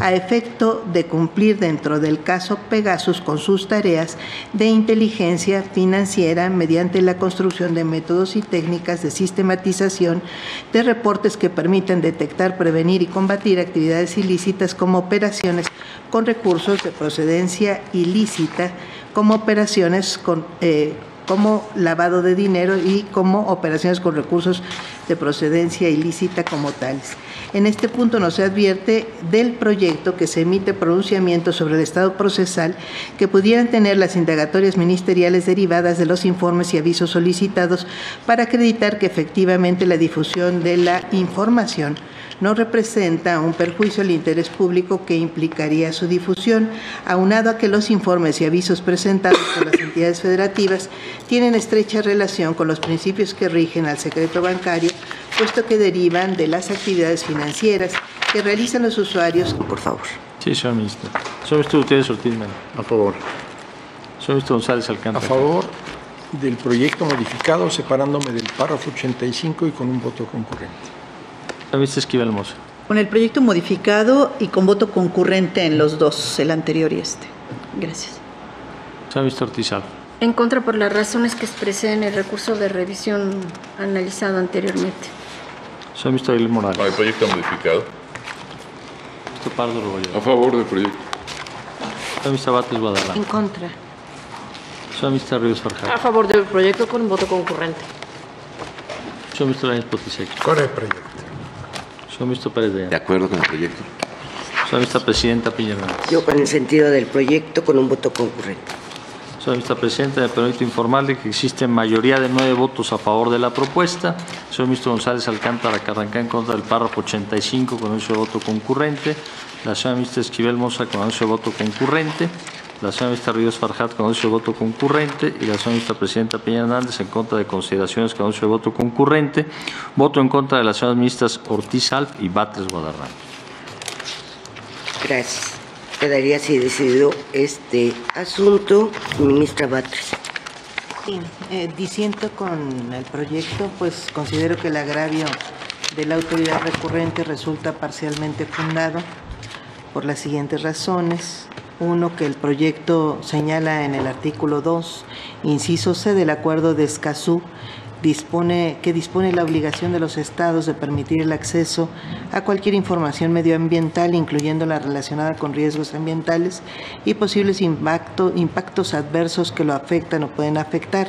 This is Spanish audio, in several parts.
a efecto de cumplir dentro del caso Pegasus con sus tareas de inteligencia financiera mediante la construcción de métodos y técnicas de sistematización de reportes que permitan detectar, prevenir y combatir actividades ilícitas como operaciones con recursos de procedencia ilícita, como operaciones con, eh, como lavado de dinero y como operaciones con recursos de procedencia ilícita como tales. En este punto no se advierte del proyecto que se emite pronunciamiento sobre el estado procesal que pudieran tener las indagatorias ministeriales derivadas de los informes y avisos solicitados para acreditar que efectivamente la difusión de la información no representa un perjuicio al interés público que implicaría su difusión, aunado a que los informes y avisos presentados por las entidades federativas tienen estrecha relación con los principios que rigen al secreto bancario, puesto que derivan de las actividades financieras que realizan los usuarios. Por favor. Sí, señor ministro. Señor ministro Gutiérrez Ortiz Mena. A favor. Señor ministro González A Alcántara. favor del proyecto modificado, separándome del párrafo 85 y con un voto concurrente. Señor ministro Esquivel Moza. Con el proyecto modificado y con voto concurrente en los dos, el anterior y este. Gracias. Señor ministro Ortiz Alba. En contra por las razones que expresé en el recurso de revisión analizado anteriormente. Señor ministro Aguilar Morales. Con el proyecto modificado. Ministro Pardo Rebolledo. A favor del proyecto. Señor ministro Bates Guadarrama. En contra. Señor ministro Ríos Farjat. A favor del proyecto con voto concurrente. Señor ministro Lainez Potisek. Con el proyecto. Señor ministro Pérez de De acuerdo con el proyecto. Señora ministra presidenta Piña. Yo con el sentido del proyecto con un voto concurrente. Señora ministra presidenta, me permito informarle que existe mayoría de nueve votos a favor de la propuesta. Señor ministro González Alcántara Carrancá en contra del párrafo 85 con anuncio de voto concurrente. La señora ministra Esquivel Moza con anuncio de voto concurrente. La señora ministra Ríos Farjat con anuncio de voto concurrente. Y la señora ministra presidenta Peña Hernández en contra de consideraciones con anuncio de voto concurrente. Voto en contra de las señoras ministras Ortiz Alf y Batres Guadarrama. Gracias. Quedaría así decidido este asunto. Ministra Batres. Sí, eh, disiento con el proyecto, pues considero que el agravio de la autoridad recurrente resulta parcialmente fundado por las siguientes razones. Uno, que el proyecto señala en el artículo 2, inciso C del acuerdo de Escazú, dispone, que dispone la obligación de los estados de permitir el acceso a cualquier información medioambiental, incluyendo la relacionada con riesgos ambientales y posibles impacto- impactos adversos que lo afectan o pueden afectar.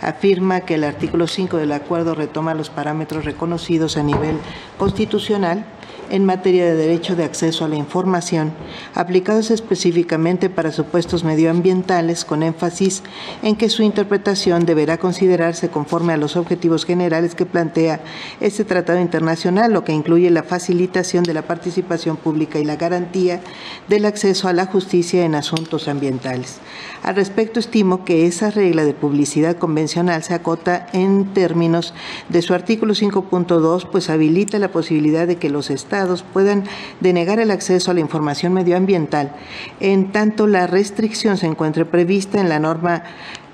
Afirma que el artículo 5 del acuerdo retoma los parámetros reconocidos a nivel constitucional en materia de derecho de acceso a la información, aplicados específicamente para supuestos medioambientales, con énfasis en que su interpretación deberá considerarse conforme a los objetivos generales que plantea este tratado internacional, lo que incluye la facilitación de la participación pública y la garantía del acceso a la justicia en asuntos ambientales. Al respecto, estimo que esa regla de publicidad convencional se acota en términos de su artículo 5.2, pues habilita la posibilidad de que los estados puedan denegar el acceso a la información medioambiental, en tanto la restricción se encuentre prevista en la norma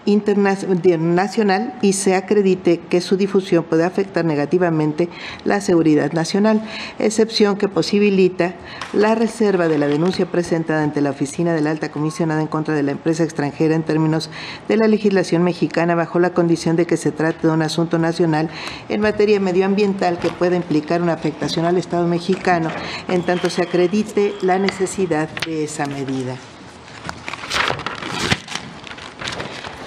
internacional y se acredite que su difusión puede afectar negativamente la seguridad nacional, excepción que posibilita la reserva de la denuncia presentada ante la Oficina de la Alta Comisionada en contra de la empresa extranjera en términos de la legislación mexicana bajo la condición de que se trate de un asunto nacional en materia medioambiental que pueda implicar una afectación al Estado mexicano, en tanto se acredite la necesidad de esa medida.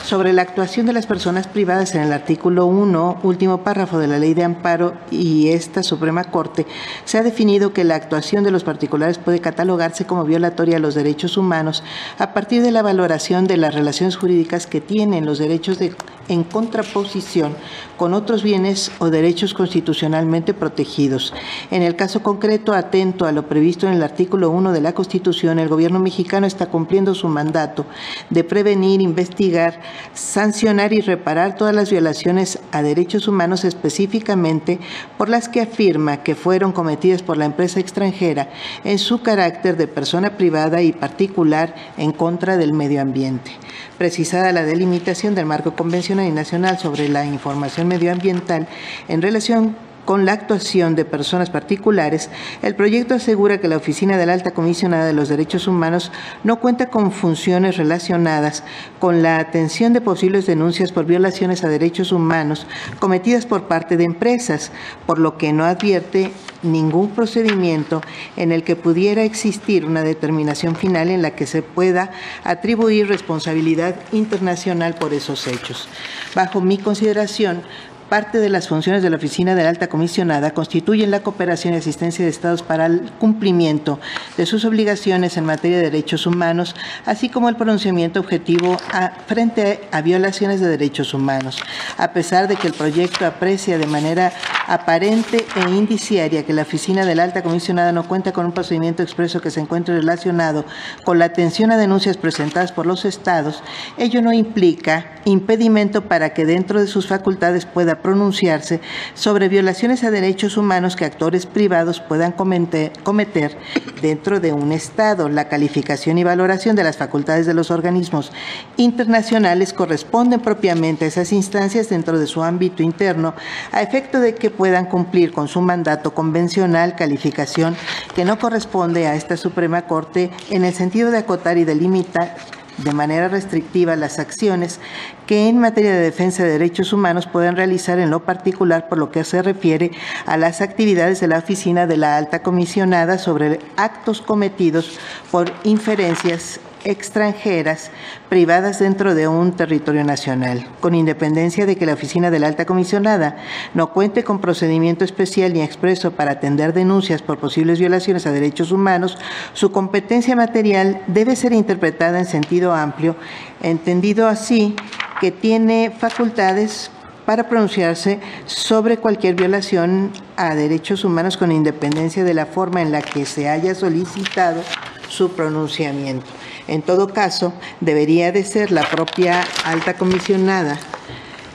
Sobre la actuación de las personas privadas en el artículo 1, último párrafo de la Ley de Amparo y esta Suprema Corte, se ha definido que la actuación de los particulares puede catalogarse como violatoria a los derechos humanos a partir de la valoración de las relaciones jurídicas que tienen los derechos de, en contraposición con otros bienes o derechos constitucionalmente protegidos. En el caso concreto, atento a lo previsto en el artículo 1 de la Constitución, el gobierno mexicano está cumpliendo su mandato de prevenir, investigar, sancionar y reparar todas las violaciones a derechos humanos específicamente por las que afirma que fueron cometidas por la empresa extranjera en su carácter de persona privada y particular en contra del medio ambiente. Precisada la delimitación del marco convencional y nacional sobre la información medioambiental en relación con la actuación de personas particulares, el proyecto asegura que la Oficina de la Alta Comisionada de los Derechos Humanos no cuenta con funciones relacionadas con la atención de posibles denuncias por violaciones a derechos humanos cometidas por parte de empresas, por lo que no advierte ningún procedimiento en el que pudiera existir una determinación final en la que se pueda atribuir responsabilidad internacional por esos hechos. Bajo mi consideración, Parte de las funciones de la Oficina de la Alta Comisionada constituyen la cooperación y asistencia de Estados para el cumplimiento de sus obligaciones en materia de derechos humanos, así como el pronunciamiento objetivo frente a violaciones de derechos humanos. A pesar de que el proyecto aprecia de manera aparente e indiciaria que la Oficina de la Alta Comisionada no cuenta con un procedimiento expreso que se encuentre relacionado con la atención a denuncias presentadas por los Estados, ello no implica impedimento para que dentro de sus facultades pueda pronunciarse sobre violaciones a derechos humanos que actores privados puedan cometer, cometer dentro de un Estado. La calificación y valoración de las facultades de los organismos internacionales corresponden propiamente a esas instancias dentro de su ámbito interno a efecto de que puedan cumplir con su mandato convencional, calificación que no corresponde a esta Suprema Corte en el sentido de acotar y delimitar de manera restrictiva las acciones que en materia de defensa de derechos humanos pueden realizar en lo particular por lo que se refiere a las actividades de la Oficina de la Alta Comisionada sobre actos cometidos por inferencias extranjeras privadas dentro de un territorio nacional, con independencia de que la Oficina de la Alta Comisionada no cuente con procedimiento especial ni expreso para atender denuncias por posibles violaciones a derechos humanos, su competencia material debe ser interpretada en sentido amplio, entendido así que tiene facultades para pronunciarse sobre cualquier violación a derechos humanos con independencia de la forma en la que se haya solicitado su pronunciamiento. En todo caso, debería de ser la propia alta comisionada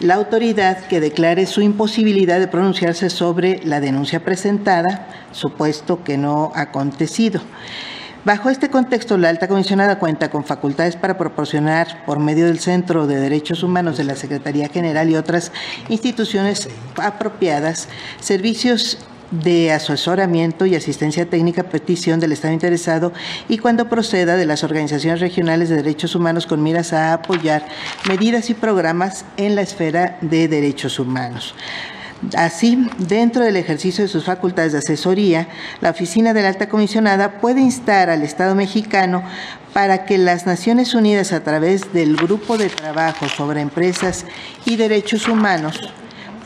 la autoridad que declare su imposibilidad de pronunciarse sobre la denuncia presentada, supuesto que no ha acontecido. Bajo este contexto, la alta comisionada cuenta con facultades para proporcionar, por medio del Centro de Derechos Humanos de la Secretaría General y otras instituciones apropiadas, servicios de asesoramiento y asistencia técnica petición del Estado interesado y cuando proceda de las organizaciones regionales de derechos humanos con miras a apoyar medidas y programas en la esfera de derechos humanos. Así, dentro del ejercicio de sus facultades de asesoría, la Oficina de la Alta Comisionada puede instar al Estado mexicano para que las Naciones Unidas, a través del Grupo de Trabajo sobre Empresas y Derechos Humanos,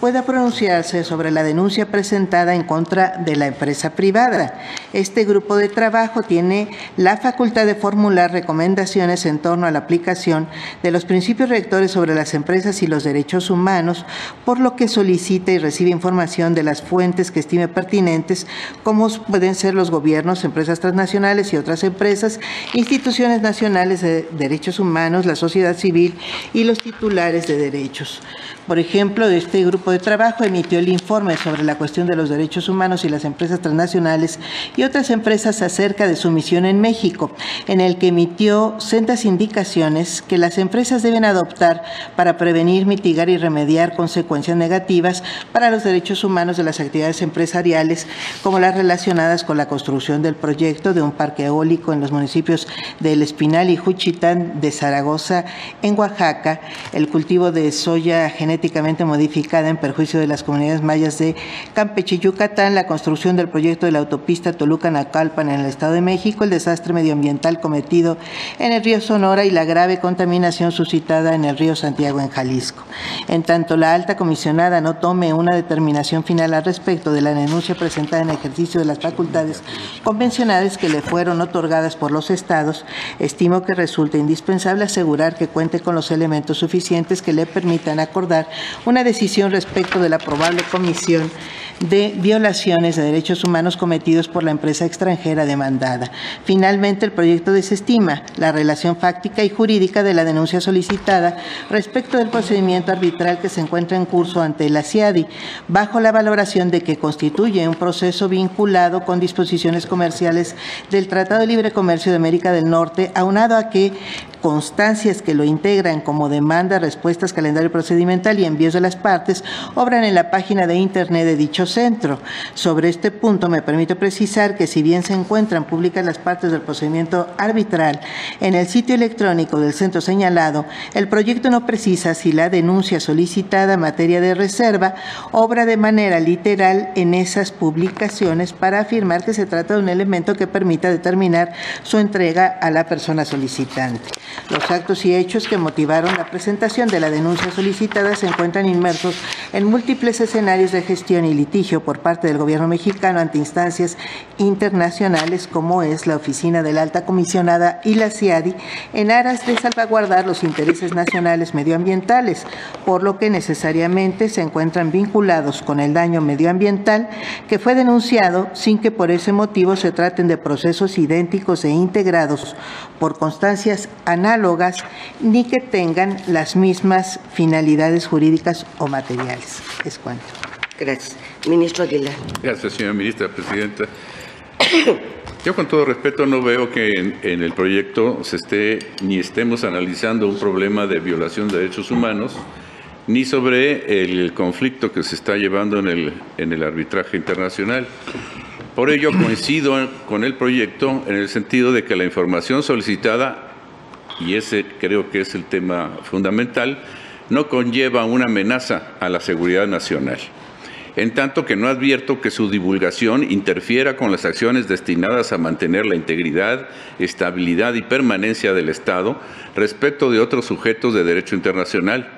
pueda pronunciarse sobre la denuncia presentada en contra de la empresa privada. Este grupo de trabajo tiene la facultad de formular recomendaciones en torno a la aplicación de los principios rectores sobre las empresas y los derechos humanos, por lo que solicita y recibe información de las fuentes que estime pertinentes, como pueden ser los gobiernos, empresas transnacionales y otras empresas, instituciones nacionales de derechos humanos, la sociedad civil y los titulares de derechos. Por ejemplo, este grupo de trabajo emitió el informe sobre la cuestión de los derechos humanos y las empresas transnacionales y otras empresas acerca de su misión en México, en el que emitió sendas indicaciones que las empresas deben adoptar para prevenir, mitigar y remediar consecuencias negativas para los derechos humanos de las actividades empresariales, como las relacionadas con la construcción del proyecto de un parque eólico en los municipios de El Espinal y Juchitán de Zaragoza, en Oaxaca, el cultivo de soya genética genéticamente modificada en perjuicio de las comunidades mayas de Campeche y Yucatán, la construcción del proyecto de la autopista Toluca-Nacalpan en el Estado de México, el desastre medioambiental cometido en el río Sonora y la grave contaminación suscitada en el río Santiago en Jalisco. En tanto la alta comisionada no tome una determinación final al respecto de la denuncia presentada en ejercicio de las facultades convencionales que le fueron otorgadas por los estados, estimo que resulta indispensable asegurar que cuente con los elementos suficientes que le permitan acordar una decisión respecto de la probable comisión de violaciones de derechos humanos cometidos por la empresa extranjera demandada. Finalmente, el proyecto desestima la relación fáctica y jurídica de la denuncia solicitada respecto del procedimiento arbitral que se encuentra en curso ante la CIADI, bajo la valoración de que constituye un proceso vinculado con disposiciones comerciales del Tratado de Libre Comercio de América del Norte, aunado a que constancias que lo integran como demanda, respuestas, calendario procedimental y envíos de las partes obran en la página de internet de dicho centro. Sobre este punto me permito precisar que si bien se encuentran públicas las partes del procedimiento arbitral en el sitio electrónico del centro señalado, el proyecto no precisa si la denuncia solicitada en materia de reserva obra de manera literal en esas publicaciones para afirmar que se trata de un elemento que permita determinar su entrega a la persona solicitante. Los actos y hechos que motivaron la presentación de la denuncia solicitada se encuentran inmersos en múltiples escenarios de gestión y por parte del gobierno mexicano ante instancias internacionales como es la Oficina de la Alta Comisionada y la CIADI en aras de salvaguardar los intereses nacionales medioambientales, por lo que necesariamente se encuentran vinculados con el daño medioambiental que fue denunciado sin que por ese motivo se traten de procesos idénticos e integrados por constancias análogas ni que tengan las mismas finalidades jurídicas o materiales. Es cuanto. Gracias. Ministro Aguilar. Gracias, señora ministra, presidenta. Yo con todo respeto no veo que en, en, el proyecto se esté ni estemos analizando un problema de violación de derechos humanos, ni sobre el conflicto que se está llevando en el, en el arbitraje internacional. Por ello coincido con el proyecto en el sentido de que la información solicitada, y ese creo que es el tema fundamental, no conlleva una amenaza a la seguridad nacional en tanto que no advierto que su divulgación interfiera con las acciones destinadas a mantener la integridad, estabilidad y permanencia del Estado respecto de otros sujetos de derecho internacional,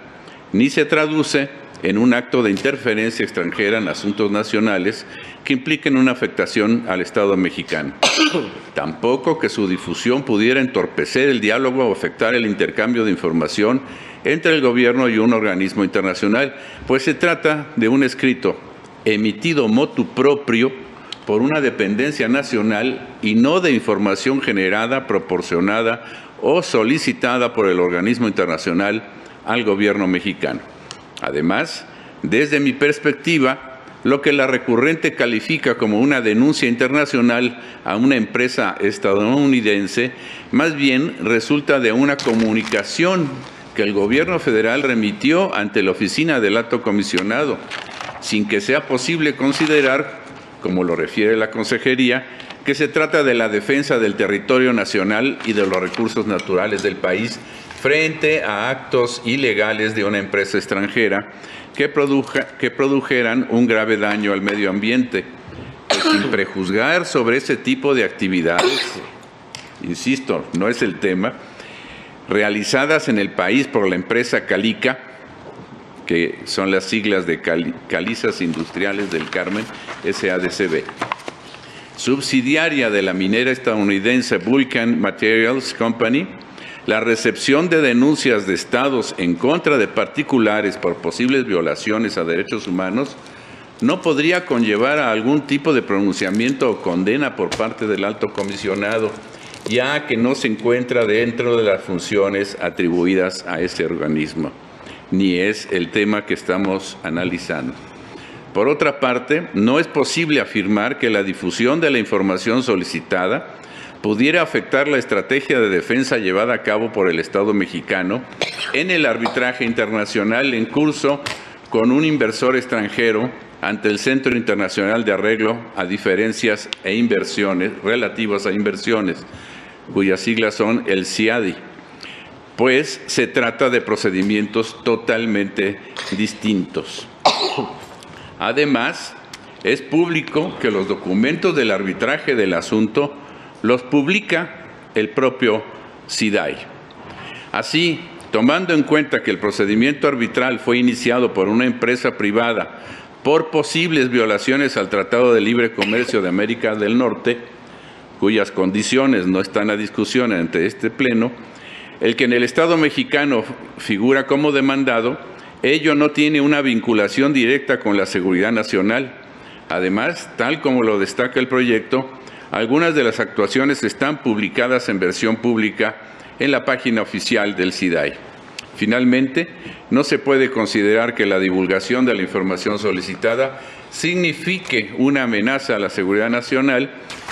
ni se traduce en un acto de interferencia extranjera en asuntos nacionales que impliquen una afectación al Estado mexicano. Tampoco que su difusión pudiera entorpecer el diálogo o afectar el intercambio de información entre el gobierno y un organismo internacional, pues se trata de un escrito emitido motu propio por una dependencia nacional y no de información generada, proporcionada o solicitada por el organismo internacional al gobierno mexicano. Además, desde mi perspectiva, lo que la recurrente califica como una denuncia internacional a una empresa estadounidense, más bien resulta de una comunicación que el gobierno federal remitió ante la oficina del alto comisionado, sin que sea posible considerar, como lo refiere la consejería, que se trata de la defensa del territorio nacional y de los recursos naturales del país frente a actos ilegales de una empresa extranjera que, produja, que produjeran un grave daño al medio ambiente. Pues sin prejuzgar sobre ese tipo de actividades, insisto, no es el tema, realizadas en el país por la empresa Calica, que son las siglas de Calizas Industriales del Carmen, SADCB. Subsidiaria de la minera estadounidense Vulcan Materials Company, la recepción de denuncias de estados en contra de particulares por posibles violaciones a derechos humanos no podría conllevar a algún tipo de pronunciamiento o condena por parte del alto comisionado ya que no se encuentra dentro de las funciones atribuidas a ese organismo, ni es el tema que estamos analizando. Por otra parte, no es posible afirmar que la difusión de la información solicitada pudiera afectar la estrategia de defensa llevada a cabo por el Estado mexicano en el arbitraje internacional en curso con un inversor extranjero ante el Centro Internacional de Arreglo a Diferencias e Inversiones relativas a inversiones, cuyas siglas son el CIADI, pues se trata de procedimientos totalmente distintos. Además, es público que los documentos del arbitraje del asunto los publica el propio SIDAI. Así, tomando en cuenta que el procedimiento arbitral fue iniciado por una empresa privada por posibles violaciones al Tratado de Libre Comercio de América del Norte, cuyas condiciones no están a discusión ante este Pleno, el que en el Estado mexicano figura como demandado, ello no tiene una vinculación directa con la seguridad nacional. Además, tal como lo destaca el proyecto, algunas de las actuaciones están publicadas en versión pública en la página oficial del SIDAI. Finalmente, no se puede considerar que la divulgación de la información solicitada signifique una amenaza a la seguridad nacional,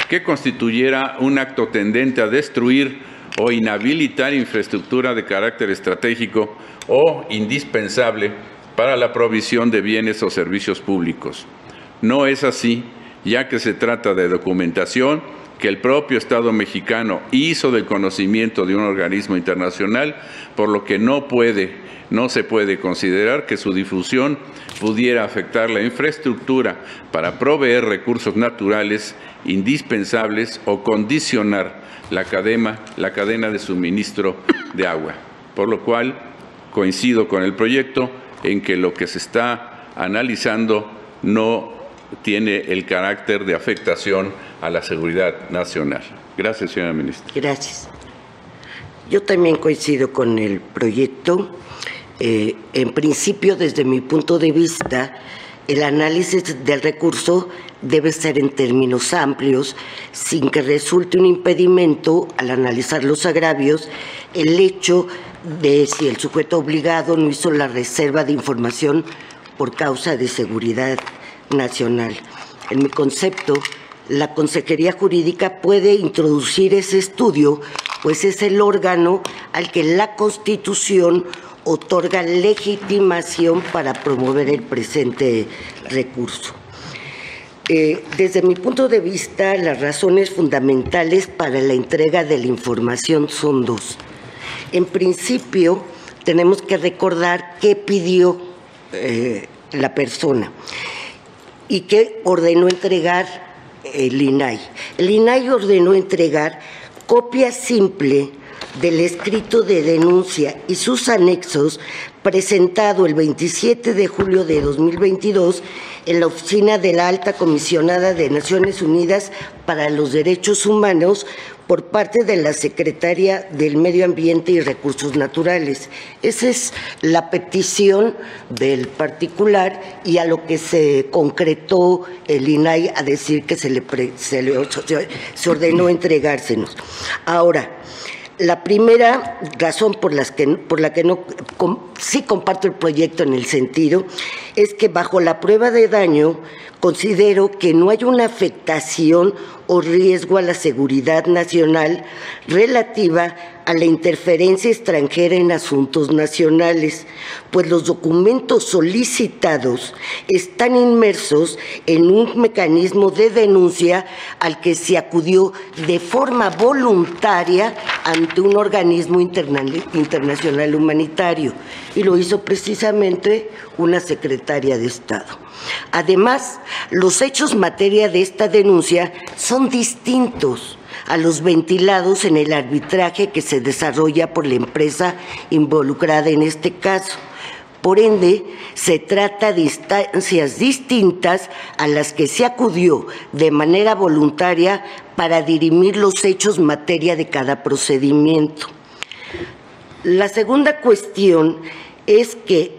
que constituyera un acto tendente a destruir o inhabilitar infraestructura de carácter estratégico o indispensable para la provisión de bienes o servicios públicos. No es así, ya que se trata de documentación que el propio Estado mexicano hizo del conocimiento de un organismo internacional, por lo que no puede, no se puede considerar que su difusión pudiera afectar la infraestructura para proveer recursos naturales indispensables o condicionar la cadena, la cadena de suministro de agua. Por lo cual coincido con el proyecto en que lo que se está analizando no tiene el carácter de afectación a la seguridad nacional. Gracias, señora ministra. Gracias. Yo también coincido con el proyecto. Eh, en principio, desde mi punto de vista, el análisis del recurso debe ser en términos amplios, sin que resulte un impedimento al analizar los agravios el hecho de si el sujeto obligado no hizo la reserva de información por causa de seguridad nacional. En mi concepto, la Consejería Jurídica puede introducir ese estudio, pues es el órgano al que la Constitución otorga legitimación para promover el presente recurso. Eh, desde mi punto de vista, las razones fundamentales para la entrega de la información son dos. En principio, tenemos que recordar qué pidió eh, la persona y qué ordenó entregar el INAI. El INAI ordenó entregar copia simple del escrito de denuncia y sus anexos presentado el 27 de julio de 2022 en la oficina de la Alta Comisionada de Naciones Unidas para los Derechos Humanos por parte de la Secretaria del Medio Ambiente y Recursos Naturales. Esa es la petición del particular y a lo que se concretó el INAI a decir que se le, se ordenó entregársenos. Ahora, la primera razón por, las que, por la que no sí comparto el proyecto en el sentido es que bajo la prueba de daño considero que no hay una afectación o riesgo a la seguridad nacional relativa a la interferencia extranjera en asuntos nacionales, pues los documentos solicitados están inmersos en un mecanismo de denuncia al que se acudió de forma voluntaria ante un organismo internacional humanitario y lo hizo precisamente una secretaria de Estado. Además, los hechos materia de esta denuncia son distintos a los ventilados en el arbitraje que se desarrolla por la empresa involucrada en este caso. Por ende, se trata de instancias distintas a las que se acudió de manera voluntaria para dirimir los hechos materia de cada procedimiento. La segunda cuestión es que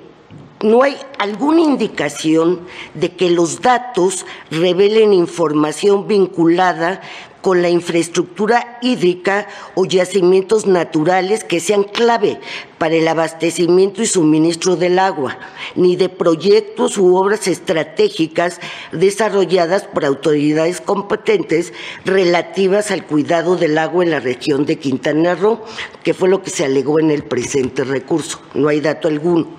no hay alguna indicación de que los datos revelen información vinculada con la infraestructura hídrica o yacimientos naturales que sean clave para el abastecimiento y suministro del agua, ni de proyectos u obras estratégicas desarrolladas por autoridades competentes relativas al cuidado del agua en la región de Quintana Roo, que fue lo que se alegó en el presente recurso. No hay dato alguno.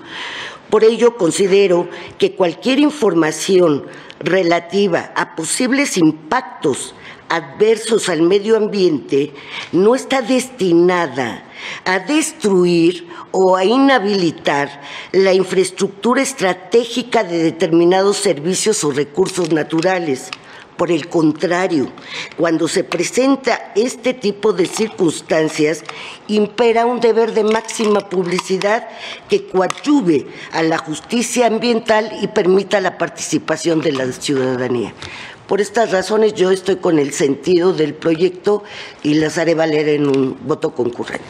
Por ello, considero que cualquier información relativa a posibles impactos adversos al medio ambiente no está destinada a destruir o a inhabilitar la infraestructura estratégica de determinados servicios o recursos naturales por el contrario, cuando se presenta este tipo de circunstancias, impera un deber de máxima publicidad que coadyuve a la justicia ambiental y permita la participación de la ciudadanía. Por estas razones yo estoy con el sentido del proyecto y las haré valer en un voto concurrente.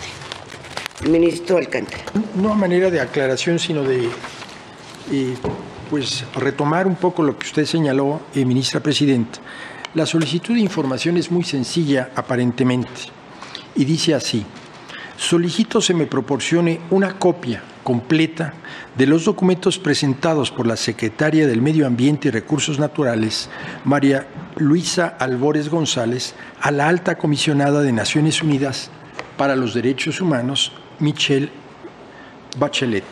Ministro Alcántara. No a manera de aclaración, sino de pues retomar un poco lo que usted señaló, eh, ministra presidenta. La solicitud de información es muy sencilla, aparentemente, y dice así: solicito se me proporcione una copia completa de los documentos presentados por la secretaria del Medio Ambiente y Recursos Naturales, María Luisa Albores González, a la alta comisionada de Naciones Unidas para los Derechos Humanos, Michelle Bachelet,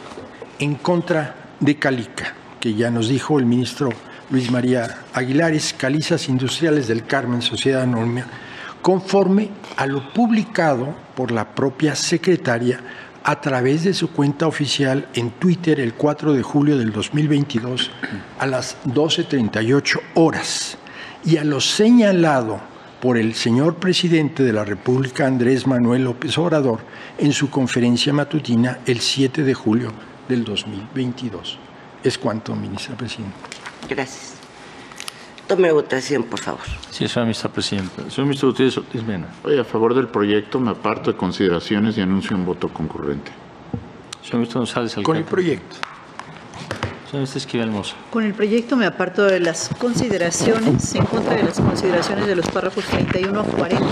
en contra de Calica, que ya nos dijo el ministro Luis María Aguilares, Calizas Industriales del Carmen, Sociedad Anónima, conforme a lo publicado por la propia secretaria a través de su cuenta oficial en Twitter el 4 de julio del 2022 a las 12.38 horas y a lo señalado por el señor presidente de la República Andrés Manuel López Obrador en su conferencia matutina el 7 de julio del 2022. Es cuanto, ministra Presidenta. Gracias. Tome votación, por favor. Sí, señora ministra presidenta. Señor ministro Gutiérrez Ortiz Mena. Oye, a favor del proyecto me aparto de consideraciones y anuncio un voto concurrente. Señor ministro González Alcántara. Con el proyecto. Señor ministro Esquivel Moza. Con el proyecto me aparto de las consideraciones, en contra de las consideraciones de los párrafos 31 a 40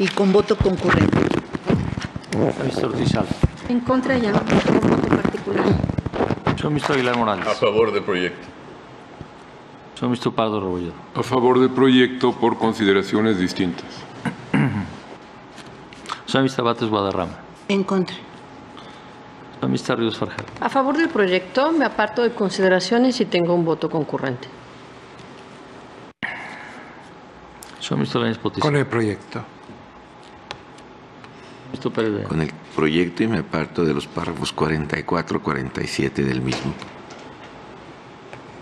y con voto concurrente. Señor ministro Ortiz. En contra ya no tengo voto particular. Señor ministro Aguilar Morales. A favor del proyecto. Señor ministro Pardo Rebolledo. A favor del proyecto por consideraciones distintas. Señor ministro Bates Guadarrama. En contra. Señor ministro Ríos Farjat. A favor del proyecto me aparto de consideraciones y tengo un voto concurrente. Señor ministro Lainez Potisek. Con el proyecto. Con el proyecto y me aparto de los párrafos 44 47 del mismo.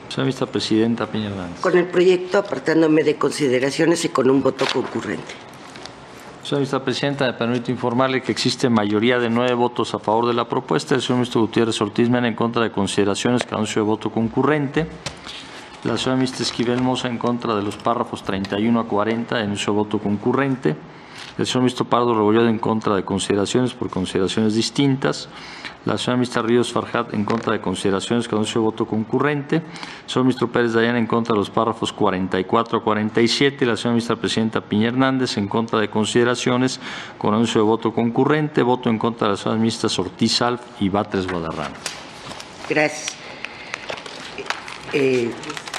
Señora ministra presidenta Piña Hernández. Con el proyecto apartándome de consideraciones y con un voto concurrente. Señora ministra presidenta, me permito informarle que existe mayoría de nueve votos a favor de la propuesta. El señor ministro Gutiérrez Ortiz Mena en contra de consideraciones que anuncio de voto concurrente. La señora ministra Esquivel Moza en contra de los párrafos 31 a 40 anuncio de voto concurrente. El señor ministro Pardo Rebolledo en contra de consideraciones por consideraciones distintas. La señora ministra Ríos Farjat en contra de consideraciones que anuncio de voto concurrente. El señor ministro Pérez Dayan en contra de los párrafos 44 a 47. Y la señora ministra presidenta Piña Hernández en contra de consideraciones con anuncio de voto concurrente. Voto en contra de las señoras ministras Ortiz Alf y Batres Guadarrama. Gracias. Eh,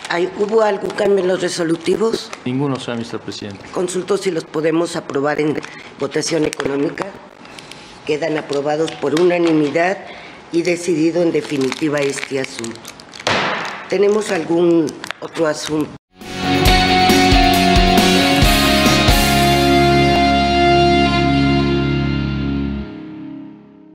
¿hay- ¿Hubo algún cambio en los resolutivos? Ninguno, señora ministra presidenta. Consulto si los podemos aprobar en votación económica. Quedan aprobados por unanimidad y decidido en definitiva este asunto. ¿Tenemos algún otro asunto?